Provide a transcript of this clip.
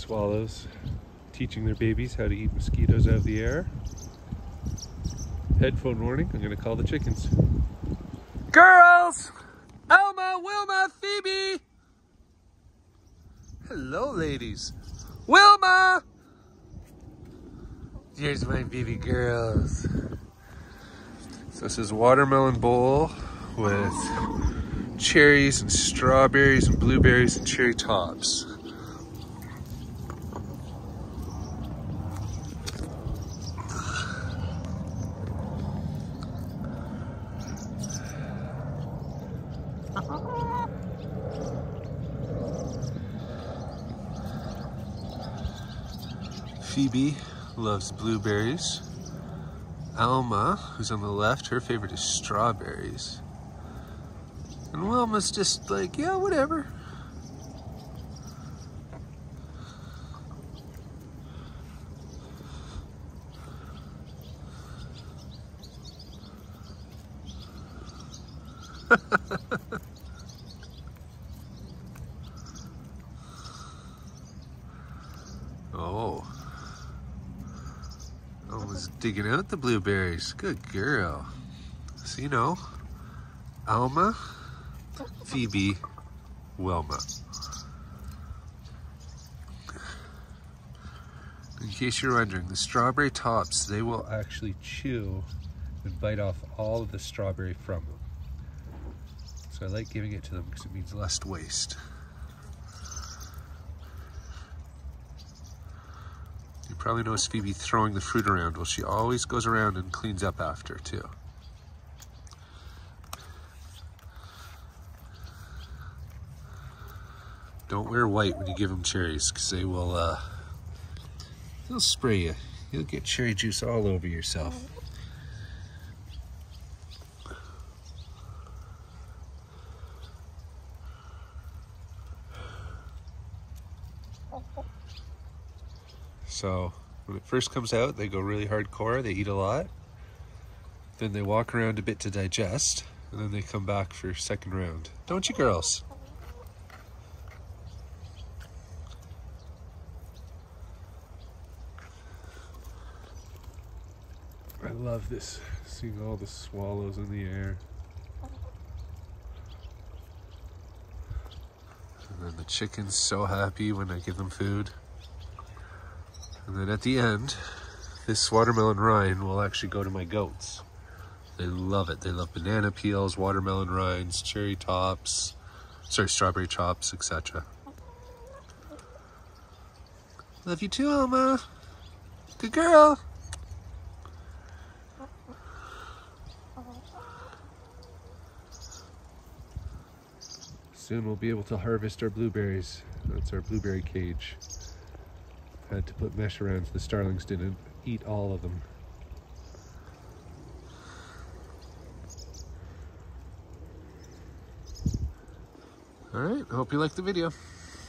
swallows teaching their babies how to eat mosquitoes out of the air. Headphone warning, I'm gonna call the chickens. Girls! Elma, Wilma, Phoebe! Hello, ladies. Wilma! Here's my baby girls. So this is watermelon bowl with cherries and strawberries and blueberries and cherry tops. Phoebe loves blueberries. Alma, who's on the left, her favorite is strawberries. And Wilma's just like, yeah, whatever. Alma's digging out the blueberries. Good girl. So you know, Alma, Phoebe, Wilma. In case you're wondering, the strawberry tops, they will actually chew and bite off all of the strawberry from them. So I like giving it to them because it means less waste. Probably notice Phoebe throwing the fruit around. Well, she always goes around and cleans up after too. Don't wear white when you give them cherries because they will, uh, they'll spray you. You'll get cherry juice all over yourself. So when it first comes out, they go really hardcore. They eat a lot. Then they walk around a bit to digest, and then they come back for second round. Don't you, girls? I love this, seeing all the swallows in the air. And then the chicken's so happy when I give them food. And then at the end, this watermelon rind will actually go to my goats. They love it. They love banana peels, watermelon rinds, cherry tops, sorry, strawberry chops, etc. Love you too, Alma. Good girl. Soon we'll be able to harvest our blueberries. That's our blueberry cage. Had to put mesh around so the starlings didn't eat all of them. Alright, I hope you liked the video.